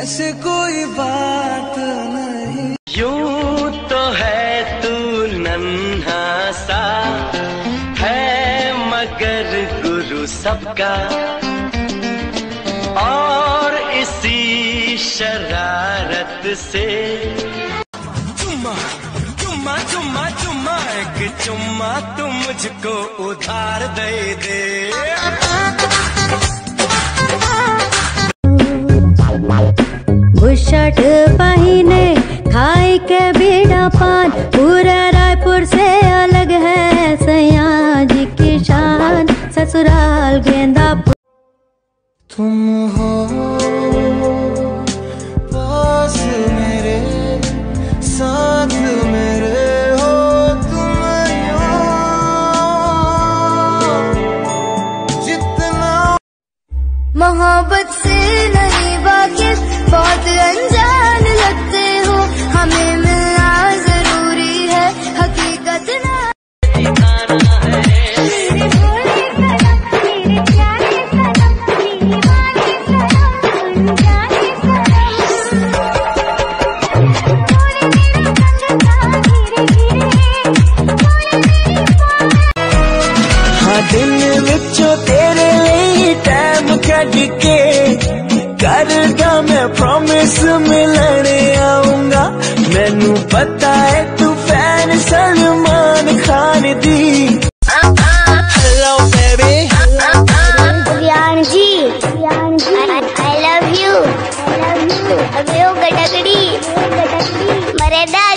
जैसे कोई बात नहीं। यूँ तो है तू नन्हा सा, है मगर गुरु सबका। और इसी शरारत से चुम्मा चुम्मा चुम्मा चुम्मा, एक चुम्मा तू मुझको उधार दे दे। बुशर्ट पहिने खाई के बीड़ा पान। पूरा रायपुर से अलग है सैया जी की शान। ससुराल गेंदा तुम हो पास मेरे साथ मेरे हो तुम जितना मोहब्बत से नहीं विचों तेरे लिए टाइम कट के। करदा मैं प्रॉमिस मिलने आऊँगा। मैनू पता है तू फ़ैन सलमान खान दी। Hello baby ji I love you I love you अबे ओ गटकड़ी। मरेदार